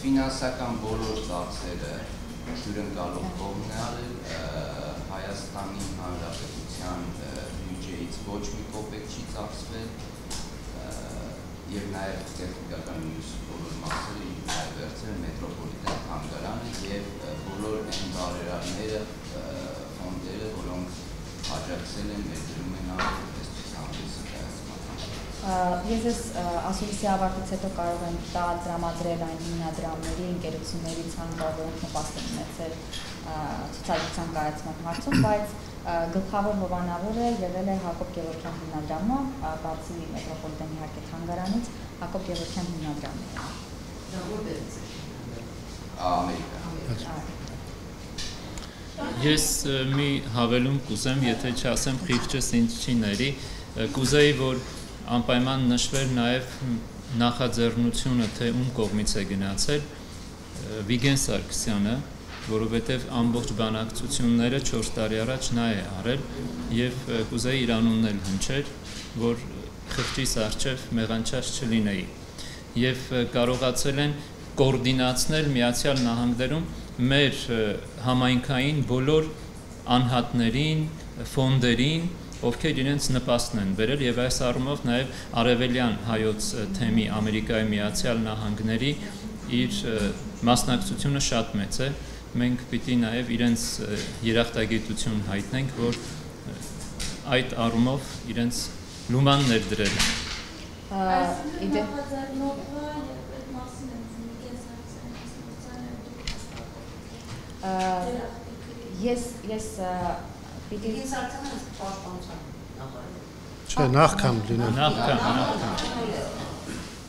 ֆինանսական բոլոր ծախսերը հյուրընկալող կողմն է արել Հայաստանի Հանրապետության բյուջեից ոչ մի կոպեկ չի ծախսվել եւ նաեւ տեխնիկական մյուս բոլոր մասերը վերցրել մետրոպոլիտեն թանգարանը եւ բոլոր այն բարերարները ֆոնդերը, որոնք աջակցել են ներդրում են արել Ես ես ասուլիսի ավարտից հետո կարող եմ տալ դրամադրել այն հիմնադրամների, ընկերությունների ցանկը, որոնք նպաստ են ունեցել ցուցադրության կայացման հարցում, բայց գլխավոր հովանավորը եղել է Հակոբ Գևորգյան հիմնադրամը, բացի մետրոպոլիտեն իհարկե թանգարանից Հակոբ Գևորգյան հիմնադրամն է։ Դա որտեղից է։ Ամերիկա։ Ես մի հավելում կուզեմ, եթե չասեմ խիղճս ինչ չի ների, կուզեի որ անպայման նշվեր նաև նախաձեռնությունը, թե ում կողմից է գնացել Վիգեն Սարգսյանը, որովհետև ամբողջ բանակցությունները 4 տարի առաջ նա է արել եւ կուզեի իր անունն էլ հնչեր, որ խղճիս արչև մեղանչած չլինեի։ Եվ կարողացել են կոորդինացնել Միացյալ Նահանգներում մեր համայնքային բոլոր անհատներին, ֆոնդերին, ովքեր իրենց նպաստն են վերել եւ այս առումով նաեւ արևելյան հայոց թեմի Ամերիկայի Միացյալ Նահանգների իր մասնակցությունը շատ մեծ է մենք պիտի նաեւ իրենց երախտագիտություն հայտնենք որ այդ առումով իրենց լուման ներդրել իդե ես ես Պիտի ինձ արդեն պաշտպանության նախարարը։ Չէ, նախքան լինել։ Նախքան, նախքան։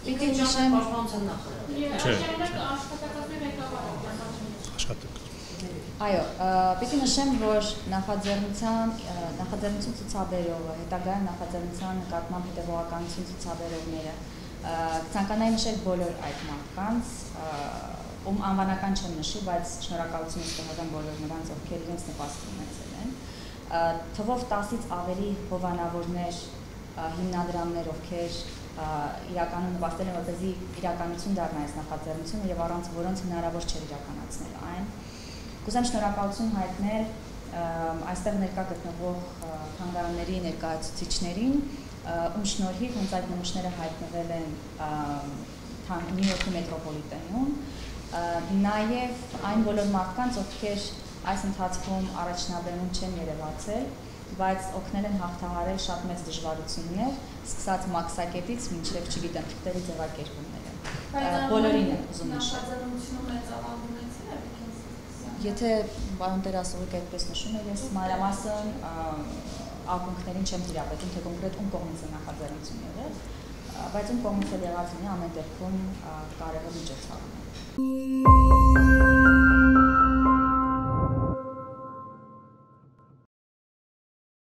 Պիտի նշեմ պաշտպանության նախարարը։ Չէ։ Աշխատեք։ Այո, պիտի նշեմ, որ նախաձեռնության նախաձեռնություն ցուցաբերողը, հետագայում նախաձեռնության նկատմամբ հետևողականություն ցուցաբերողները ցանկանայի նշել բոլոր այդ մարդկանց, ում անվանական չեմ նշի, բայց շնորհակալություն ստեղծեմ բոլոր նրանց, ովքեր իրենց նպաստ ունեցել են թվով 10-ից ավելի հովանավորներ հիմնադրամներ, ովքեր իրականում նպաստել են որպեսզի իրականություն դառնա այս նախաձեռնությունը եւ առանց որոնց հնարավոր չէ իրականացնել այն։ Կուզեմ շնորհակալություն հայտնել այստեղ ներկա գտնվող հանգարանների ներկայացուցիչներին, ում շնորհիվ հենց այդ նմուշները հայտնվել են Նյու Յորքի մետրոպոլիտենում, նաև այն բոլոր մարդկանց, ովքեր այս ընթացքում առաջնաբերում չեն երևացել, բայց օգնել են հաղթահարել շատ մեծ դժվարություններ, սկսած մաքսակետից մինչև, չգիտեմ, թղթերի ձևակերպումները։ Բոլորին եմ ուզում նշել։ Եթե պարոն Տերասովիկը այդպես նշում է, ես մանրամասն ակունքներին չեմ դիապետում, թե կոնկրետ ում կողմից է նախաձեռնություն եղել, բայց ում կողմից է եղած լինի ամեն դեպքում կարևոր միջոցառում